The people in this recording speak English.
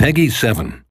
Peggy 7.